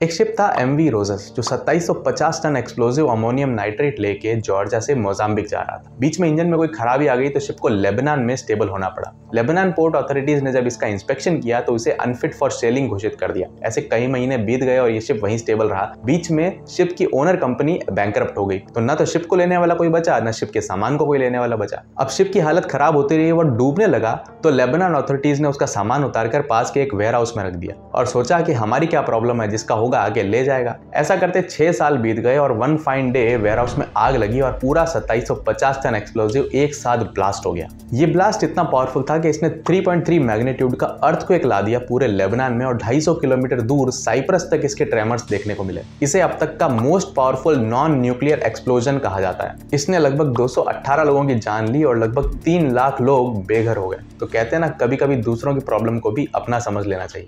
एक शिप था M we Rhosus जो 2750 टन एक्सप्लोजिव अमोनियम नाइट्रेट लेके जॉर्जिया से मोजाम्बिक जा रहा था। बीच में इंजन में कोई खराबी आ गई तो शिप को लेबनान में स्टेबल होना पड़ा। लेबनान पोर्ट अथॉरिटीज ने जब इसका इंस्पेक्शन किया तो इसे अनफिट फॉर सेलिंग घोषित कर दिया। ऐसे कई महीने बीत गए और ये शिप वहीं स्टेबल रहा। बीच में शिप की ओनर कंपनी बैंक हो गई। तो न तो शिप को लेने वाला कोई बचा, न शिप के सामान को कोई लेने वाला बचा। अब शिप की हालत खराब होती रही वो डूबने लगा तो लेबनान अथॉरिटीज ने उसका सामान उतारकर पास के एक वेयर हाउस में रख दिया। और सोचा कि हमारी क्या प्रॉब्लम है जिसका होगा, आगे ले जाएगा। ऐसा करते छह साल बीत गए और one fine day warehouse में आग लगी और पूरा 2750 टन एक्सप्लोजिव एक साथ ब्लास्ट हो गया। ये ब्लास्ट इतना पावरफुल था कि इसने 3.3 मैग्नीट्यूड का अर्थ को एक ला दिया पूरे लेबनान में और 250 किलोमीटर दूर साइप्रस तक इसके ट्रेमर्स देखने को मिले। इसे अब तक का most powerful non nuclear explosion कहा जाता है। इसने लगभग 218 लोगों की जान ली और लगभग तीन लाख लोग बेघर हो गए। तो कहते हैं ना कभी कभी दूसरों की प्रॉब्लम को भी अपना समझ लेना चाहिए।